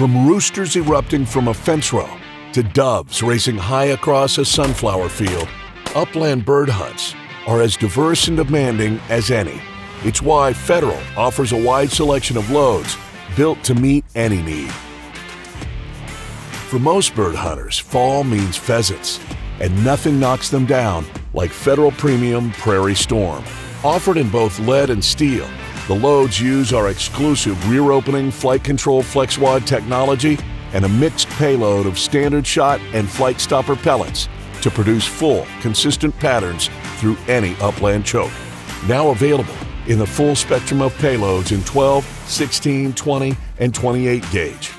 From roosters erupting from a fence row to doves racing high across a sunflower field, upland bird hunts are as diverse and demanding as any. It's why Federal offers a wide selection of loads built to meet any need. For most bird hunters, fall means pheasants, and nothing knocks them down like Federal Premium Prairie Storm. Offered in both lead and steel, the loads use our exclusive rear opening FliteControl FlexWad technology and a mixed payload of standard shot and FliteStopper pellets to produce full, consistent patterns through any upland choke. Now available in the full spectrum of payloads in 12, 16, 20, and 28 gauge.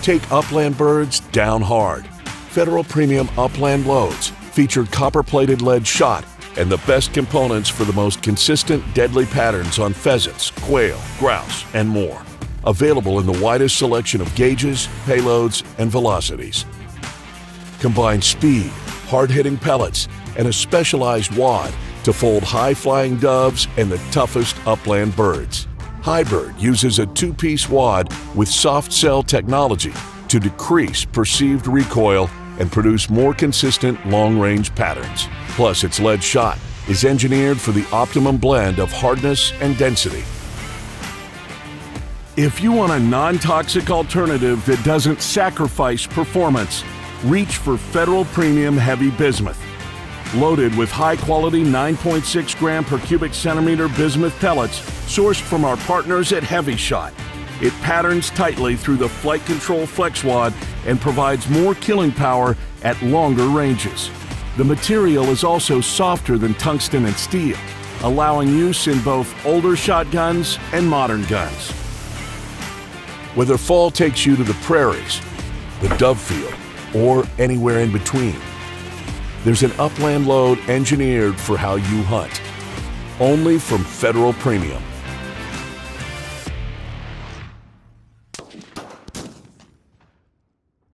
Take upland birds down hard. Federal Premium Upland Loads featured copper-plated lead shot and the best components for the most consistent deadly patterns on pheasants, quail, grouse, and more. Available in the widest selection of gauges, payloads, and velocities. Combine speed, hard-hitting pellets, and a specialized wad to fold high-flying doves and the toughest upland birds. Hi-Bird uses a two-piece wad with soft cell technology to decrease perceived recoil and produce more consistent long-range patterns. Plus, its lead shot is engineered for the optimum blend of hardness and density. If you want a non-toxic alternative that doesn't sacrifice performance, reach for Federal Premium Heavy Bismuth. Loaded with high-quality 9.6 gram per cubic centimeter bismuth pellets sourced from our partners at Heavy Shot. It patterns tightly through the FliteControl flex wad and provides more killing power at longer ranges. The material is also softer than tungsten and steel, allowing use in both older shotguns and modern guns. Whether fall takes you to the prairies, the dove field, or anywhere in between, there's an upland load engineered for how you hunt. Only from Federal Premium.